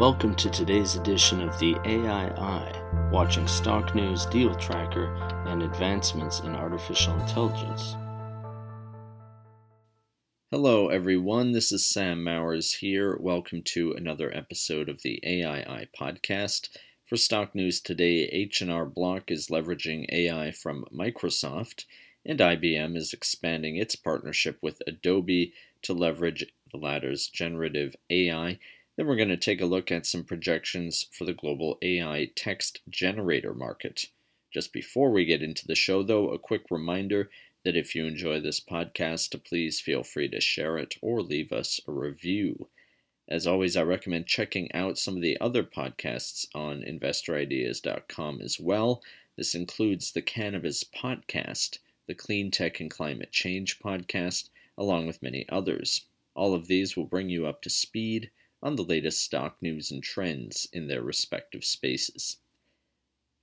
Welcome to today's edition of the AI Eye, watching stock news, deal tracker, and advancements in artificial intelligence. Hello, everyone. This is Sam Mowers here. Welcome to another episode of the AI Eye podcast. For stock news today, H&R Block is leveraging AI from Microsoft, and IBM is expanding its partnership with Adobe to leverage the latter's generative AI then we're going to take a look at some projections for the global AI text generator market. Just before we get into the show, though, a quick reminder that if you enjoy this podcast, please feel free to share it or leave us a review. As always, I recommend checking out some of the other podcasts on investorideas.com as well. This includes the Cannabis Podcast, the Clean Tech and Climate Change Podcast, along with many others. All of these will bring you up to speed on the latest stock news and trends in their respective spaces.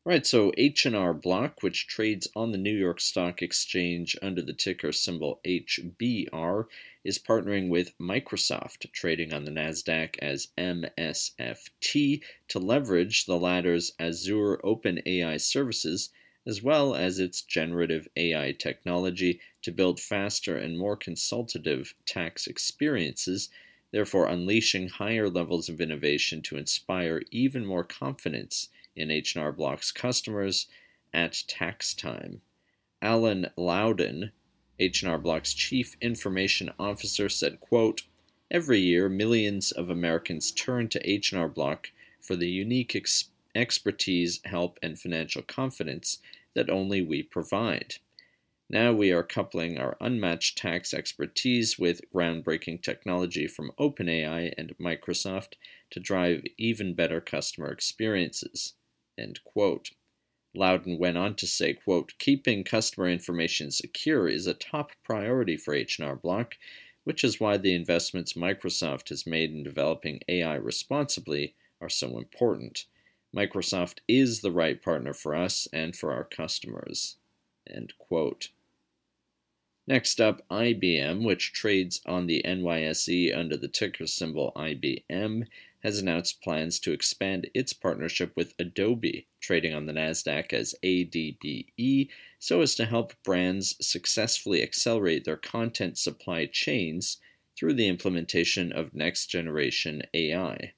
All right, so H&R Block, which trades on the New York Stock Exchange under the ticker symbol HBR, is partnering with Microsoft, trading on the Nasdaq as MSFT, to leverage the latter's Azure OpenAI services as well as its generative AI technology to build faster and more consultative tax experiences therefore unleashing higher levels of innovation to inspire even more confidence in H&R Block's customers at tax time. Alan Lowden, H&R Block's chief information officer, said, quote, Every year, millions of Americans turn to H&R Block for the unique ex- expertise, help, and financial confidence that only we provide. Now we are coupling our unmatched tax expertise with groundbreaking technology from OpenAI and Microsoft to drive even better customer experiences. End quote. Loudon went on to say, quote, keeping customer information secure is a top priority for H&R Block, which is why the investments Microsoft has made in developing AI responsibly are so important. Microsoft is the right partner for us and for our customers. End quote. Next up, IBM, which trades on the NYSE under the ticker symbol IBM, has announced plans to expand its partnership with Adobe, trading on the NASDAQ as ADBE, so as to help brands successfully accelerate their content supply chains through the implementation of next generation AI.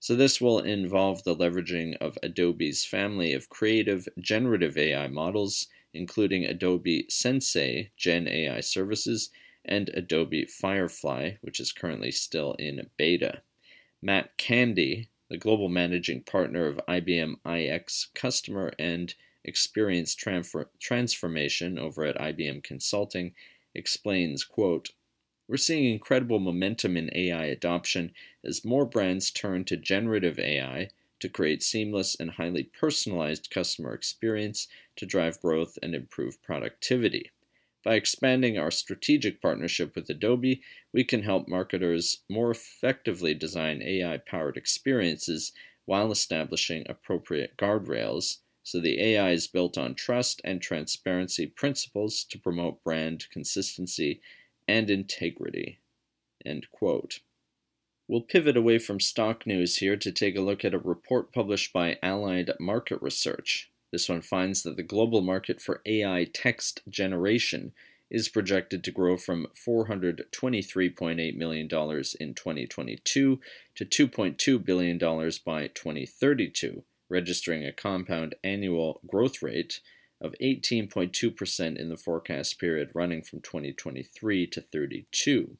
So, this will involve the leveraging of Adobe's family of creative generative AI models including Adobe Sensei Gen AI services and Adobe Firefly, which is currently still in beta. Matt Candy, the global managing partner of IBM iX Customer and Experience Transfer- Transformation over at IBM Consulting, explains, quote, we're seeing incredible momentum in AI adoption as more brands turn to generative AI to create seamless and highly personalized customer experience to drive growth and improve productivity. By expanding our strategic partnership with Adobe, we can help marketers more effectively design AI powered experiences while establishing appropriate guardrails. So the AI is built on trust and transparency principles to promote brand consistency and integrity. We'll pivot away from stock news here to take a look at a report published by Allied Market Research. This one finds that the global market for AI text generation is projected to grow from $423.8 million in 2022 to $2.2 billion by 2032, registering a compound annual growth rate of 18.2% in the forecast period running from 2023 to 32.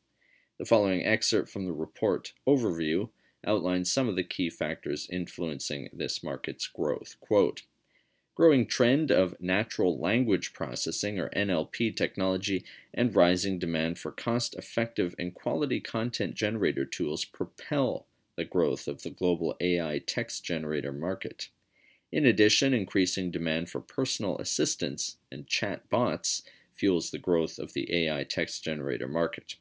The following excerpt from the report overview outlines some of the key factors influencing this market's growth. Quote, growing trend of natural language processing or NLP technology and rising demand for cost-effective and quality content generator tools propel the growth of the global AI text generator market. In addition, increasing demand for personal assistants and chat bots fuels the growth of the AI text generator market.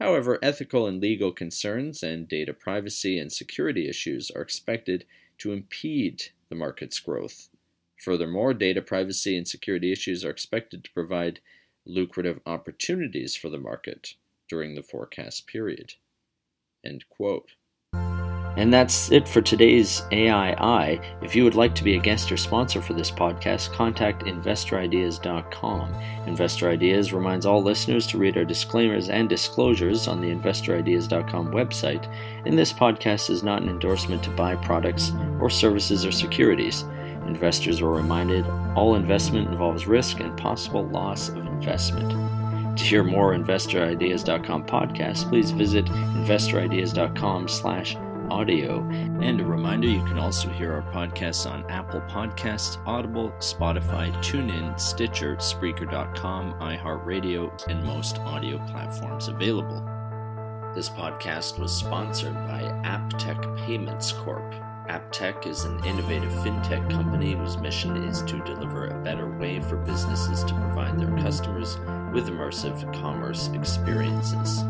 However, ethical and legal concerns and data privacy and security issues are expected to impede the market's growth. Furthermore, data privacy and security issues are expected to provide lucrative opportunities for the market during the forecast period. End quote. And that's it for today's AI Eye. If you would like to be a guest or sponsor for this podcast, contact InvestorIdeas.com. Investor Ideas reminds all listeners to read our disclaimers and disclosures on the InvestorIdeas.com website, and this podcast is not an endorsement to buy products or services or securities. Investors are reminded all investment involves risk and possible loss of investment. To hear more InvestorIdeas.com podcasts, please visit InvestorIdeas.com slash audio. And a reminder, you can also hear our podcasts on Apple Podcasts, Audible, Spotify, TuneIn, Stitcher, Spreaker.com, iHeartRadio, and most audio platforms available. This podcast was sponsored by AppTech Payments Corp. AppTech is an innovative fintech company whose mission is to deliver a better way for businesses to provide their customers with immersive commerce experiences.